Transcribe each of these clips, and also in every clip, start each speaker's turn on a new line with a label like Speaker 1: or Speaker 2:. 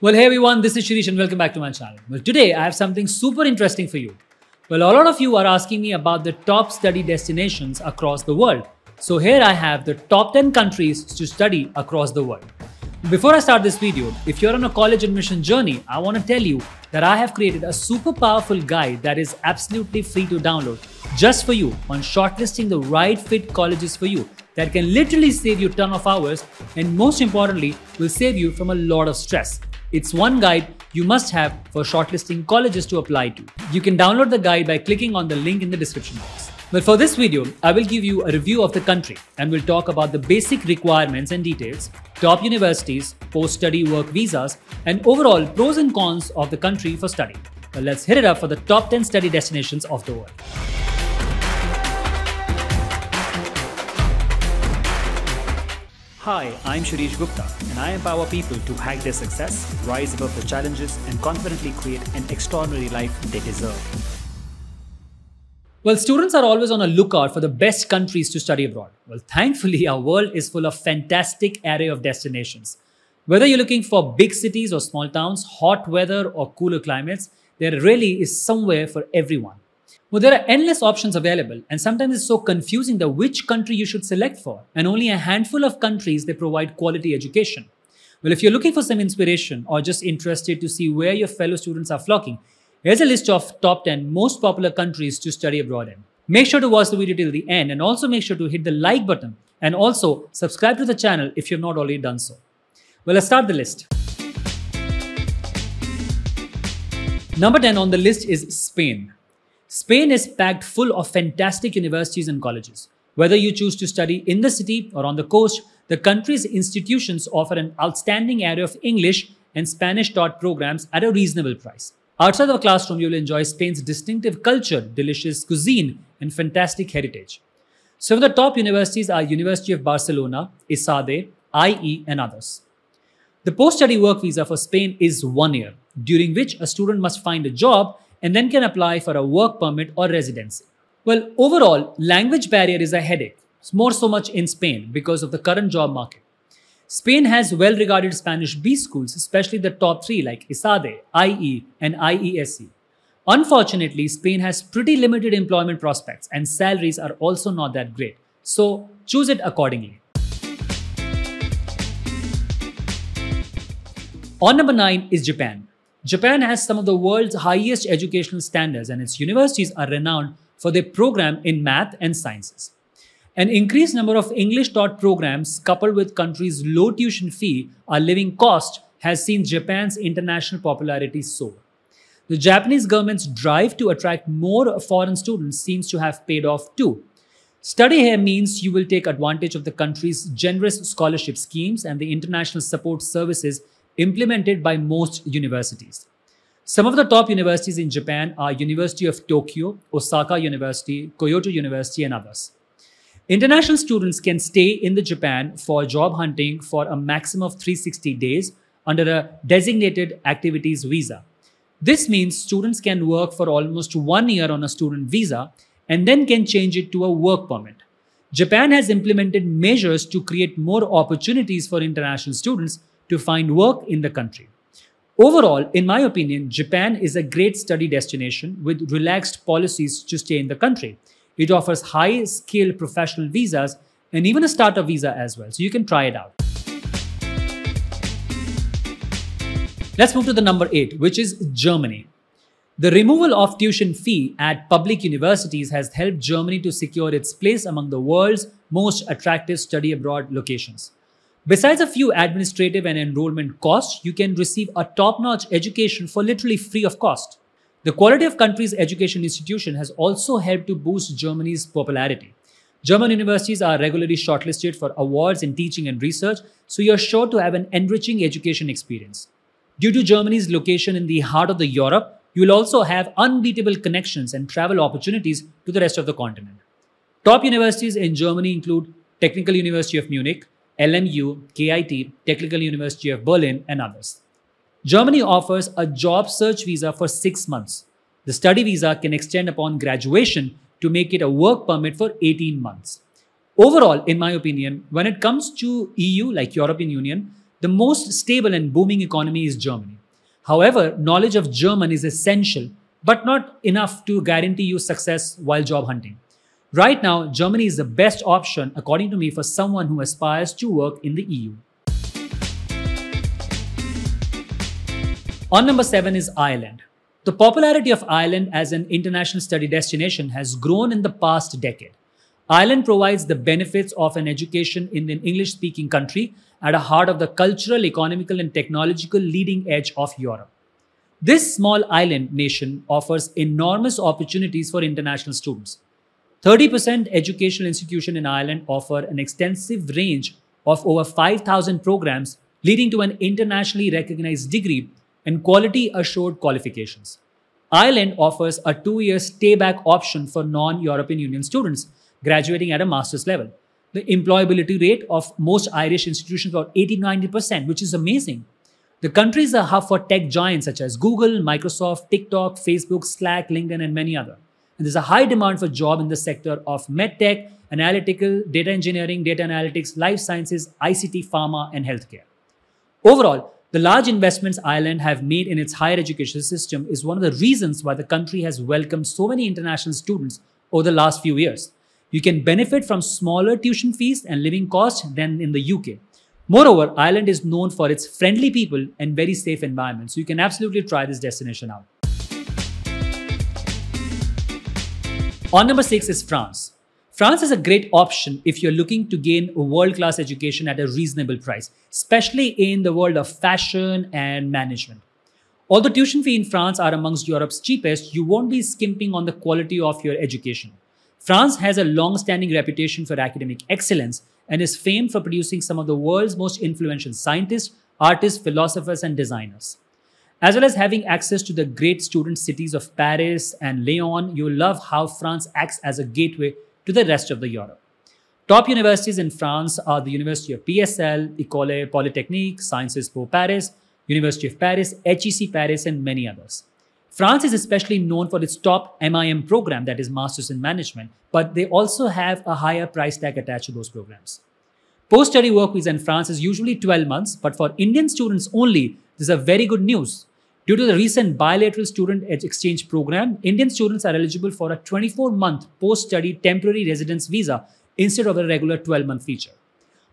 Speaker 1: Well, hey everyone, this is Shirish and welcome back to my channel. Well, today I have something super interesting for you. Well, a lot of you are asking me about the top study destinations across the world. So here I have the top 10 countries to study across the world. Before I start this video, if you're on a college admission journey, I want to tell you that I have created a super powerful guide that is absolutely free to download just for you on shortlisting the right fit colleges for you that can literally save you ton of hours and most importantly will save you from a lot of stress. It's one guide you must have for shortlisting colleges to apply to. You can download the guide by clicking on the link in the description box. But for this video, I will give you a review of the country and we'll talk about the basic requirements and details, top universities, post-study work visas, and overall pros and cons of the country for study. Well, let's hit it up for the top 10 study destinations of the world. Hi, I'm Shirish Gupta, and I empower people to hack their success, rise above the challenges, and confidently create an extraordinary life they deserve. Well, students are always on a lookout for the best countries to study abroad. Well, thankfully, our world is full of fantastic array of destinations. Whether you're looking for big cities or small towns, hot weather or cooler climates, there really is somewhere for everyone. Well, there are endless options available, and sometimes it's so confusing that which country you should select for, and only a handful of countries they provide quality education. Well, if you're looking for some inspiration or just interested to see where your fellow students are flocking, here's a list of top 10 most popular countries to study abroad in. Make sure to watch the video till the end and also make sure to hit the like button and also subscribe to the channel if you've not already done so. Well, let's start the list. Number 10 on the list is Spain. Spain is packed full of fantastic universities and colleges. Whether you choose to study in the city or on the coast, the country's institutions offer an outstanding array of English and Spanish taught programs at a reasonable price. Outside the classroom, you'll enjoy Spain's distinctive culture, delicious cuisine, and fantastic heritage. Some of the top universities are University of Barcelona, ESADE, IE, and others. The post-study work visa for Spain is one year, during which a student must find a job and then can apply for a work permit or residency. Well, overall, language barrier is a headache, it's more so much in Spain because of the current job market. Spain has well regarded Spanish B schools, especially the top three like ESADE, IE, and IESE. Unfortunately, Spain has pretty limited employment prospects and salaries are also not that great. So choose it accordingly. On number 9 is Japan. Japan has some of the world's highest educational standards and its universities are renowned for their program in math and sciences. An increased number of English taught programs coupled with country's low tuition fee or living cost has seen Japan's international popularity soar. The Japanese government's drive to attract more foreign students seems to have paid off too. Study here means you will take advantage of the country's generous scholarship schemes and the international support services implemented by most universities. Some of the top universities in Japan are University of Tokyo, Osaka University, Kyoto University, and others. International students can stay in the Japan for job hunting for a maximum of 360 days under a designated activities visa. This means students can work for almost one year on a student visa and then can change it to a work permit. Japan has implemented measures to create more opportunities for international students to find work in the country. Overall, in my opinion, Japan is a great study destination with relaxed policies to stay in the country. It offers high skilled professional visas and even a starter visa as well. So you can try it out. Let's move to the number eight, which is Germany. The removal of tuition fee at public universities has helped Germany to secure its place among the world's most attractive study abroad locations. Besides a few administrative and enrollment costs, you can receive a top-notch education for literally free of cost. The quality of country's education institution has also helped to boost Germany's popularity. German universities are regularly shortlisted for awards in teaching and research, so you're sure to have an enriching education experience. Due to Germany's location in the heart of the Europe, you will also have unbeatable connections and travel opportunities to the rest of the continent. Top universities in Germany include Technical University of Munich, LMU, KIT, Technical University of Berlin, and others. Germany offers a job search visa for six months. The study visa can extend upon graduation to make it a work permit for 18 months. Overall, in my opinion, when it comes to EU, like European Union, the most stable and booming economy is Germany. However, knowledge of German is essential, but not enough to guarantee you success while job hunting. Right now, Germany is the best option, according to me, for someone who aspires to work in the EU. On number seven is Ireland. The popularity of Ireland as an international study destination has grown in the past decade. Ireland provides the benefits of an education in an English speaking country at the heart of the cultural, economical, and technological leading edge of Europe. This small island nation offers enormous opportunities for international students. 30% educational institutions in Ireland offer an extensive range of over 5,000 programs, leading to an internationally recognized degree and quality assured qualifications. Ireland offers a two year stay back option for non European Union students graduating at a master's level. The employability rate of most Irish institutions about 80 90%, which is amazing. The country is a hub for tech giants such as Google, Microsoft, TikTok, Facebook, Slack, LinkedIn, and many others. And there's a high demand for job in the sector of medtech, analytical, data engineering, data analytics, life sciences, ICT, pharma, and healthcare. Overall, the large investments Ireland have made in its higher education system is one of the reasons why the country has welcomed so many international students over the last few years. You can benefit from smaller tuition fees and living costs than in the UK. Moreover, Ireland is known for its friendly people and very safe environment, so you can absolutely try this destination out. On number six is France. France is a great option if you're looking to gain a world class education at a reasonable price, especially in the world of fashion and management. Although tuition fees in France are amongst Europe's cheapest, you won't be skimping on the quality of your education. France has a long standing reputation for academic excellence and is famed for producing some of the world's most influential scientists, artists, philosophers, and designers. As well as having access to the great student cities of Paris and Lyon, you'll love how France acts as a gateway to the rest of the Europe. Top universities in France are the University of PSL, École Polytechnique, Sciences Po Paris, University of Paris, HEC Paris, and many others. France is especially known for its top MIM program, that is Masters in Management, but they also have a higher price tag attached to those programs. Post study work visa in France is usually 12 months, but for Indian students only, this is a very good news. Due to the recent bilateral student exchange program, Indian students are eligible for a 24 month post study temporary residence visa instead of a regular 12 month feature.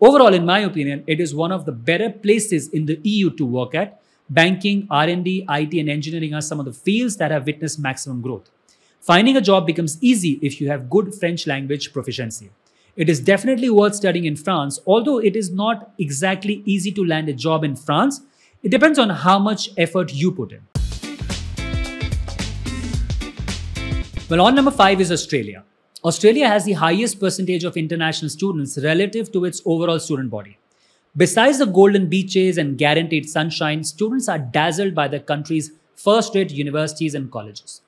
Speaker 1: Overall, in my opinion, it is one of the better places in the EU to work at Banking, R&D, IT, and engineering are some of the fields that have witnessed maximum growth. Finding a job becomes easy if you have good French language proficiency. It is definitely worth studying in France, although it is not exactly easy to land a job in France. It depends on how much effort you put in. Well, on number five is Australia. Australia has the highest percentage of international students relative to its overall student body. Besides the golden beaches and guaranteed sunshine, students are dazzled by the country's first rate universities and colleges.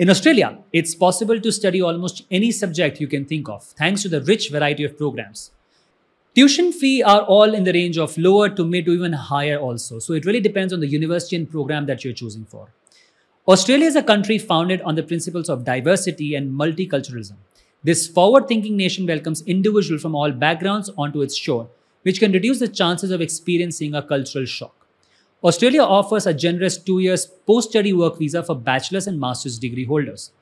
Speaker 1: In Australia, it's possible to study almost any subject you can think of, thanks to the rich variety of programs. Tuition fee are all in the range of lower to mid to even higher also. So it really depends on the university and program that you're choosing for. Australia is a country founded on the principles of diversity and multiculturalism. This forward thinking nation welcomes individuals from all backgrounds onto its shore which can reduce the chances of experiencing a cultural shock. Australia offers a generous two years post study work visa for bachelor's and master's degree holders.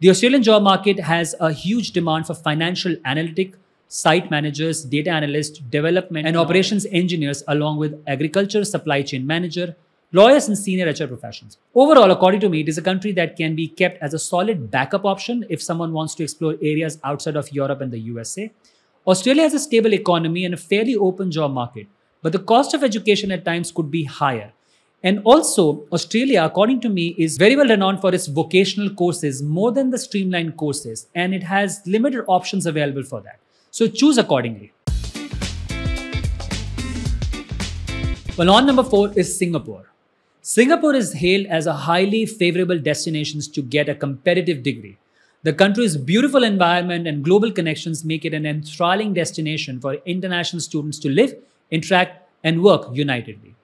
Speaker 1: The Australian job market has a huge demand for financial analytic, site managers, data analysts, development and operations engineers, along with agriculture, supply chain manager, lawyers, and senior HR professions. Overall, according to me, it is a country that can be kept as a solid backup option if someone wants to explore areas outside of Europe and the USA. Australia has a stable economy and a fairly open job market, but the cost of education at times could be higher. And also, Australia, according to me, is very well renowned for its vocational courses more than the streamlined courses, and it has limited options available for that. So choose accordingly. Well, on number four is Singapore. Singapore is hailed as a highly favorable destination to get a competitive degree. The country's beautiful environment and global connections make it an enthralling destination for international students to live, interact, and work unitedly.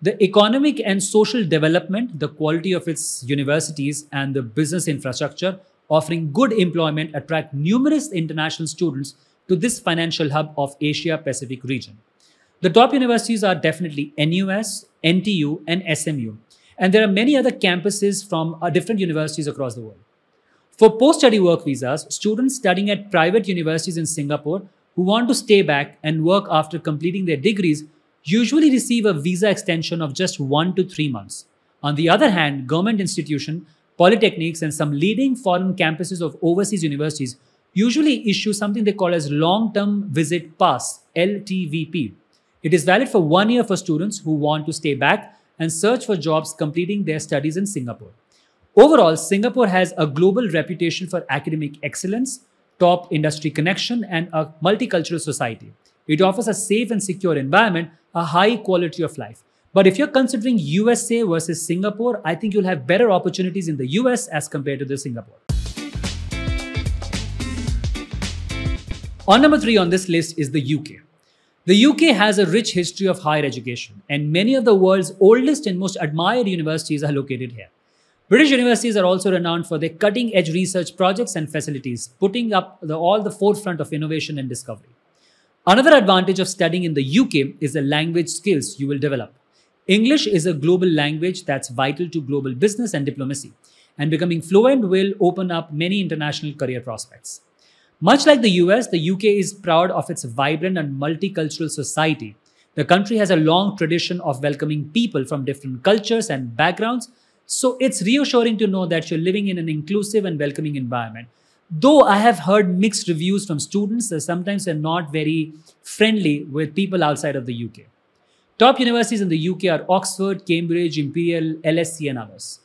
Speaker 1: The economic and social development, the quality of its universities, and the business infrastructure offering good employment attract numerous international students to this financial hub of Asia Pacific region. The top universities are definitely NUS, NTU, and SMU. And there are many other campuses from uh, different universities across the world. For post study work visas, students studying at private universities in Singapore who want to stay back and work after completing their degrees usually receive a visa extension of just one to three months. On the other hand, government institutions, polytechnics, and some leading foreign campuses of overseas universities usually issue something they call as long-term visit pass, LTVP. It is valid for one year for students who want to stay back and search for jobs completing their studies in Singapore. Overall, Singapore has a global reputation for academic excellence, top industry connection, and a multicultural society. It offers a safe and secure environment, a high quality of life. But if you're considering USA versus Singapore, I think you'll have better opportunities in the US as compared to the Singapore. On number three on this list is the UK. The UK has a rich history of higher education, and many of the world's oldest and most admired universities are located here. British universities are also renowned for their cutting edge research projects and facilities, putting up the, all the forefront of innovation and discovery. Another advantage of studying in the UK is the language skills you will develop. English is a global language that's vital to global business and diplomacy, and becoming fluent will open up many international career prospects. Much like the US, the UK is proud of its vibrant and multicultural society. The country has a long tradition of welcoming people from different cultures and backgrounds so it's reassuring to know that you're living in an inclusive and welcoming environment. Though I have heard mixed reviews from students that sometimes they're not very friendly with people outside of the UK. Top universities in the UK are Oxford, Cambridge, Imperial, LSE, and others.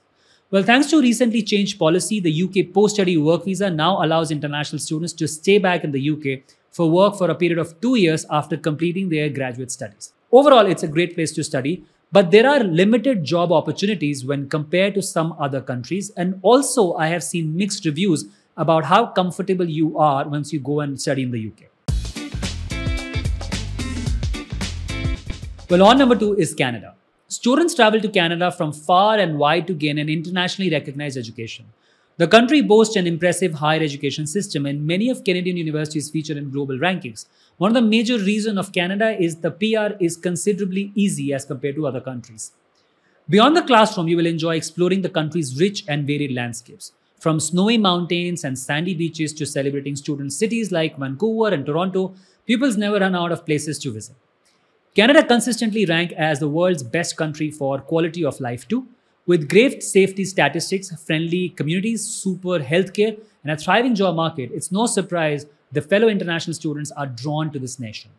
Speaker 1: Well, thanks to recently changed policy, the UK post study work visa now allows international students to stay back in the UK for work for a period of two years after completing their graduate studies. Overall, it's a great place to study, but there are limited job opportunities when compared to some other countries. And also, I have seen mixed reviews about how comfortable you are once you go and study in the UK. Well, on number two is Canada. Students travel to Canada from far and wide to gain an internationally recognized education. The country boasts an impressive higher education system, and many of Canadian universities feature in global rankings. One of the major reasons of Canada is the PR is considerably easy as compared to other countries. Beyond the classroom, you will enjoy exploring the country's rich and varied landscapes. From snowy mountains and sandy beaches to celebrating student cities like Vancouver and Toronto, pupils never run out of places to visit. Canada consistently ranks as the world's best country for quality of life too, with great safety statistics, friendly communities, super healthcare, and a thriving job market, it's no surprise the fellow international students are drawn to this nation.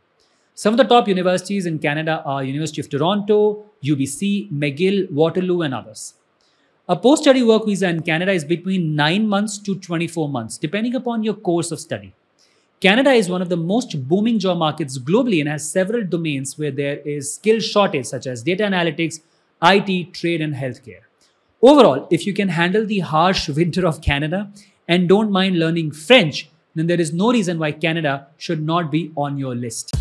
Speaker 1: Some of the top universities in Canada are University of Toronto, UBC, McGill, Waterloo, and others. A post-study work visa in Canada is between 9 months to 24 months, depending upon your course of study. Canada is one of the most booming job markets globally and has several domains where there is skill shortage, such as data analytics, IT, trade, and healthcare. Overall, if you can handle the harsh winter of Canada and don't mind learning French, then there is no reason why Canada should not be on your list.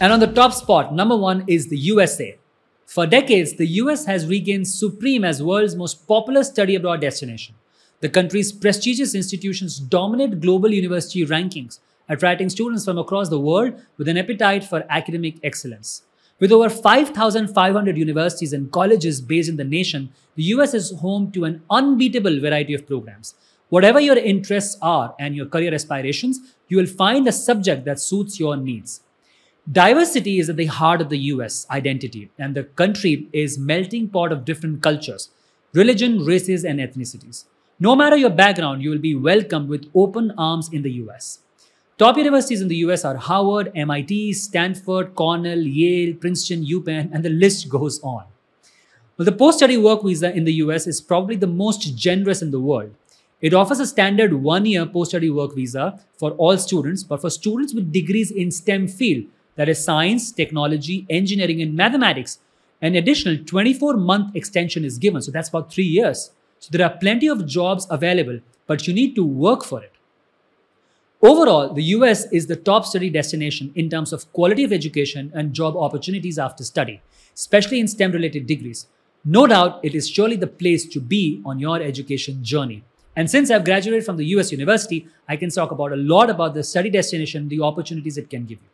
Speaker 1: And on the top spot, number one is the USA. For decades, the US has regained supreme as world's most popular study abroad destination. The country's prestigious institutions dominate global university rankings, attracting students from across the world with an appetite for academic excellence. With over 5,500 universities and colleges based in the nation, the US is home to an unbeatable variety of programs. Whatever your interests are and your career aspirations, you will find a subject that suits your needs. Diversity is at the heart of the US identity, and the country is melting pot of different cultures, religion, races, and ethnicities. No matter your background, you will be welcomed with open arms in the US. Top universities in the US are Harvard, MIT, Stanford, Cornell, Yale, Princeton, UPenn, and the list goes on. Well, the post study work visa in the US is probably the most generous in the world. It offers a standard one year post study work visa for all students, but for students with degrees in STEM field, that is science, technology, engineering, and mathematics, an additional 24 month extension is given. So that's about three years. So there are plenty of jobs available, but you need to work for it. Overall, the US is the top study destination in terms of quality of education and job opportunities after study, especially in STEM related degrees. No doubt it is surely the place to be on your education journey. And since I've graduated from the US University, I can talk about a lot about the study destination, the opportunities it can give you.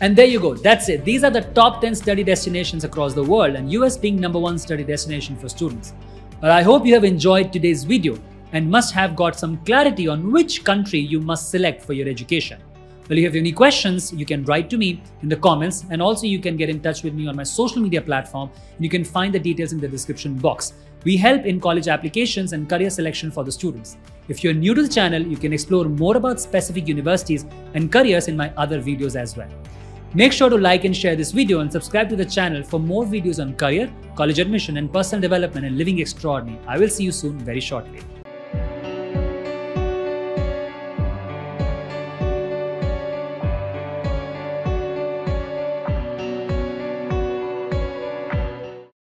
Speaker 1: And there you go, that's it. These are the top 10 study destinations across the world, and US being number one study destination for students. But I hope you have enjoyed today's video and must have got some clarity on which country you must select for your education. Well, if you have any questions, you can write to me in the comments and also you can get in touch with me on my social media platform. And you can find the details in the description box. We help in college applications and career selection for the students. If you're new to the channel, you can explore more about specific universities and careers in my other videos as well. Make sure to like and share this video and subscribe to the channel for more videos on career, college admission and personal development and living extraordinary. I will see you soon very shortly.